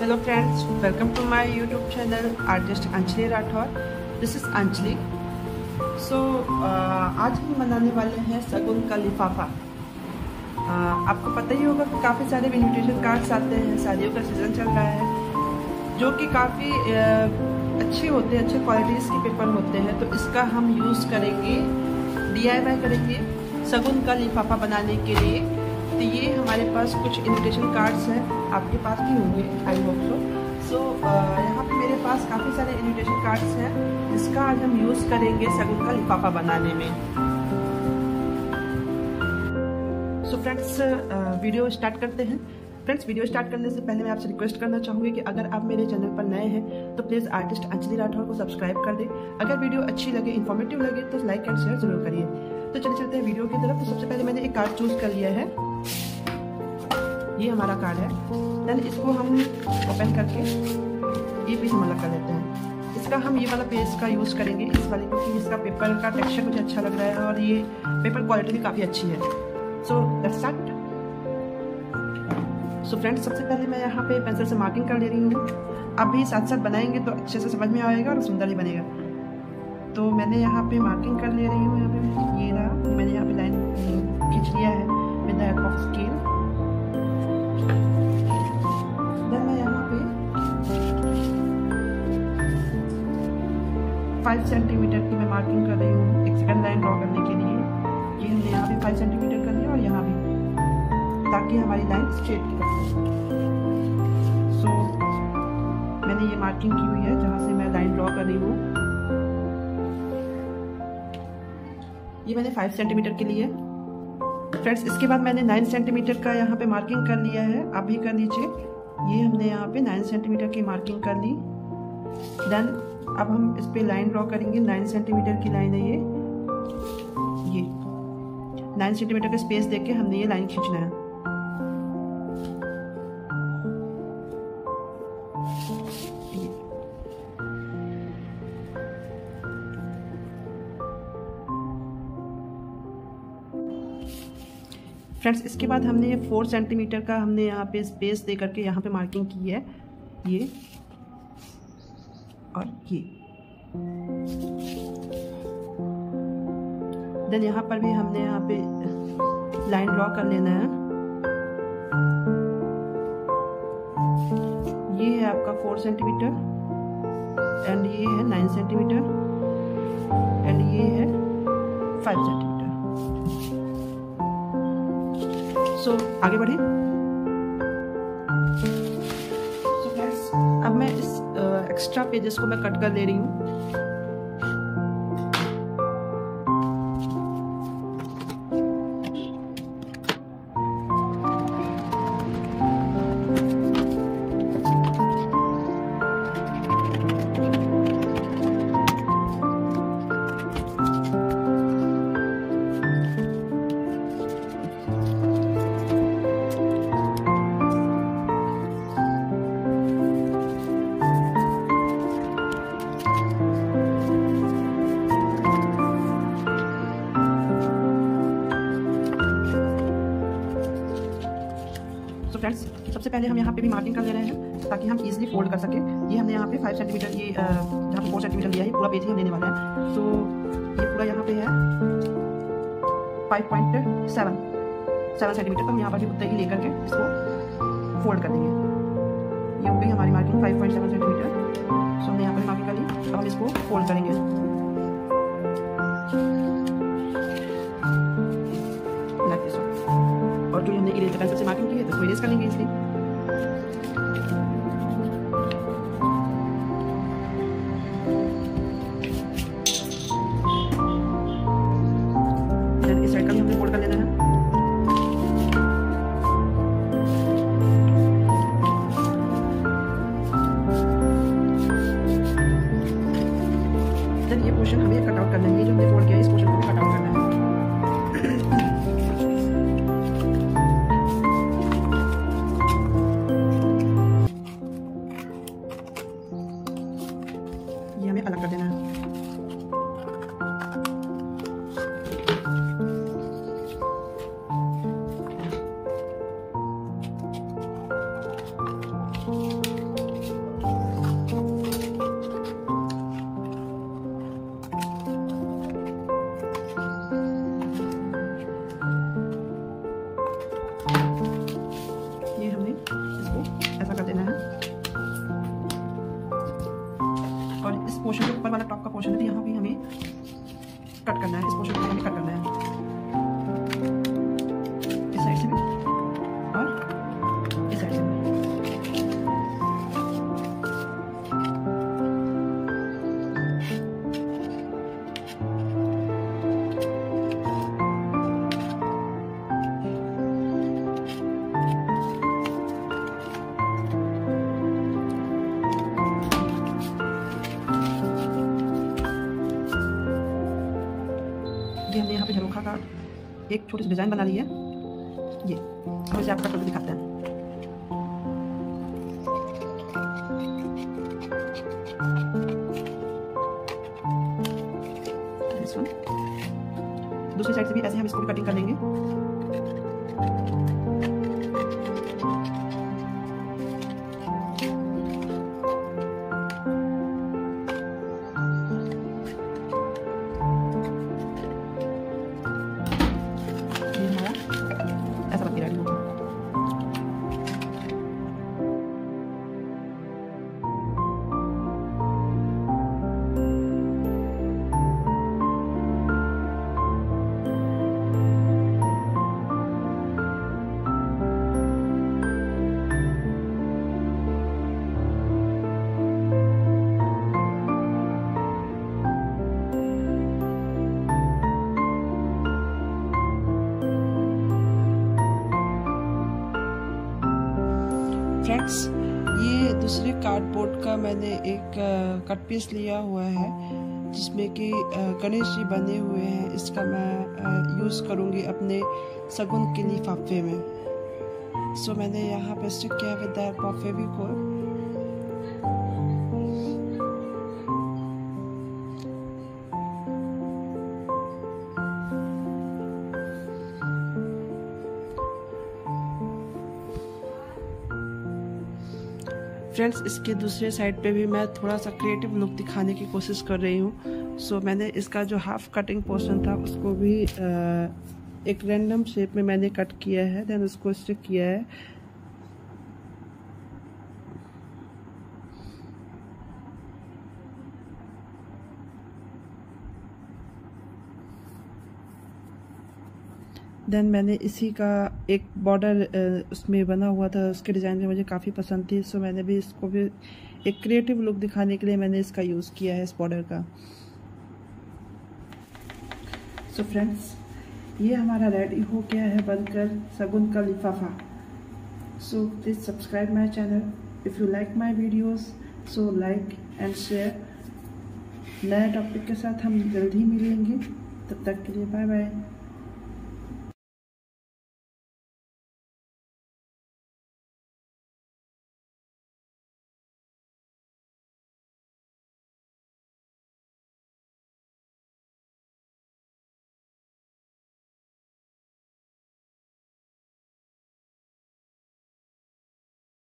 Hello friends welcome to my YouTube channel artist Anjali Rathore this is Anjali so आज हम बनाने वाले हैं सगुन का लिफाफा। Uh, आपको पता ही होगा कि काफ़ी सारे इन्विटेशन कार्ड्स आते हैं शादियों का सीज़न चल रहा है जो कि काफ़ी uh, अच्छे होते हैं अच्छे क्वालिटीज़ के पेपर होते हैं। तो इसका हम यूज़ करेंगे DIY करेंगे सगुन का लिफाफा बनाने के लिए। तो ये हमारे पास कुछ इन्विटेशन कार्ड्स हैं। आपके पास भी होंगे आई होप सो सो यहाँ पे मेरे पास काफ़ी सारे इन्विटेशन कार्ड्स हैं, जिसका आज हम यूज़ करेंगे सगुन का लिफाफा बनाने में। So so friends video start करते हैं। फ्रेंड्स वीडियो स्टार्ट करने से पहले मैं आपसे रिक्वेस्ट करना चाहूँगी कि अगर आप मेरे चैनल पर नए हैं तो प्लीज़ आर्टिस्ट अंजलि राठौर को सब्सक्राइब कर दें। अगर वीडियो अच्छी लगे इन्फॉर्मेटिव लगे तो लाइक एंड शेयर ज़रूर करिए। तो चलिए चलते हैं वीडियो की तरफ़। तो सबसे पहले मैंने एक कार्ड चूज़ कर लिया है। ये हमारा कार्ड है। देन इसको हम ओपन करके ये पीस हम अलग कर लेते हैं। इसका हम ये वाला पेज का यूज़ करेंगे। इस वाले क्योंकि इसका पेपर का टेक्सचर मुझे अच्छा लग रहा है और ये पेपर क्वालिटी भी काफ़ी अच्छी है। सो स्टार्ट सो फ्रेंड्स सबसे पहले मैं यहाँ पे पेंसिल से मार्किंग कर ले रही हूँ। आप भी साथ साथ बनाएँगे तो अच्छे से समझ में आएगा और सुंदर ही बनेगा। तो मैंने यहाँ पे मार्किंग कर ले रही हूँ। यहाँ पे ये रहा। मैंने यहाँ पे लाइन खींच लिया है। With the help of scale five centimetre की मैं मार्किंग कर रही हूँ, एक सेकंड लाइन ड्रॉ करने के लिए। ये हमने यहाँ पे फाइव सेंटीमीटर कर लिया और यहाँ भी ताकि हमारी लाइन स्ट्रेट की सो मैंने ये मार्किंग की हुई है जहाँ से मैं लाइन ड्रॉ कर रही हूँ। ये मैंने फाइव सेंटीमीटर के लिए। फ्रेंड्स इसके बाद मैंने नाइन सेंटीमीटर का यहाँ पे मार्किंग कर लिया है। आप भी कर लीजिए। ये हमने यहाँ पे नाइन सेंटीमीटर की मार्किंग कर ली। देन अब हम इस पर लाइन ड्रॉ करेंगे। नाइन सेंटीमीटर की लाइन है ये। ये। नाइन सेंटीमीटर का स्पेस देके हमने ये लाइन खींचना है। फ्रेंड्स इसके बाद हमने फोर सेंटीमीटर का हमने यहाँ पे स्पेस दे करके यहाँ पे मार्किंग की है। ये और ये। देन यहाँ पर भी हमने यहाँ पे लाइन ड्रॉ कर लेना है। ये है आपका फोर सेंटीमीटर एंड ये है नाइन सेंटीमीटर एंड ये है फाइव सेंटीमीटर सो आगे बढ़े अब मैं इस एक्स्ट्रा पेजेस को मैं कट कर दे रही हूँ। सबसे पहले हम यहाँ पे भी मार्किंग कर ले रहे हैं, ताकि हम इजीली फोल्ड कर सकें। ये हमने यहाँ पे फाइव सेंटीमीटर ये जहाँ पे फोर सेंटीमीटर लिया है पूरा पेज ही हम लेने वाले हैं। सो ये पूरा यहाँ पे है। Five point seven seven centimetre तो हम यहाँ पर भी उतना ही लेकर के इसको फोल्ड कर देंगे। ये हो गई हमारी marking five point seven centimetre so हमने यहाँ पर मार्किंग कर ली। अब हम इसको फोल्ड करेंगे। और जो हमने इरेजर पेंसिल से मार्किंग की है तो उसको पोर्शन के ऊपर वाला टॉप का पोर्शन है यहाँ पे हमें कट करना है, इस पोर्शन को हमें कट करना है। ये हमने यहाँ पे झरोखा का एक छोटी सी डिज़ाइन बना ली है। ये, हम इसे आपका कलर दिखाते हैं। दूसरी साइड से भी ऐसे हम इसको भी कटिंग कर लेंगे कार्डबोर्ड का मैंने एक कट पीस लिया हुआ है, जिसमें कि गणेश जी बने हुए हैं। इसका मैं यूज़ करूँगी अपने सगुन के लिफाफे में। सो मैंने यहाँ पे स्टिक किया विद भी फेविकोल फ्रेंड्स इसके दूसरे साइड पे भी मैं थोड़ा सा क्रिएटिव लुक दिखाने की कोशिश कर रही हूँ। सो so, मैंने इसका जो हाफ़ कटिंग पोर्शन था उसको भी आ, एक रैंडम शेप में मैंने कट किया है देन उसको स्टिक किया है। देन मैंने इसी का एक बॉर्डर उसमें बना हुआ था, उसके डिज़ाइन भी मुझे काफ़ी पसंद थी। सो मैंने भी इसको भी एक क्रिएटिव लुक दिखाने के लिए मैंने इसका यूज़ किया है इस बॉर्डर का। सो so फ्रेंड्स ये हमारा रेडी हो गया है बनकर सगुन का लिफाफा। So please subscribe my channel if you like my videos so like and share नए टॉपिक के साथ हम जल्द ही मिलेंगे। तब तक के लिए बाय बाय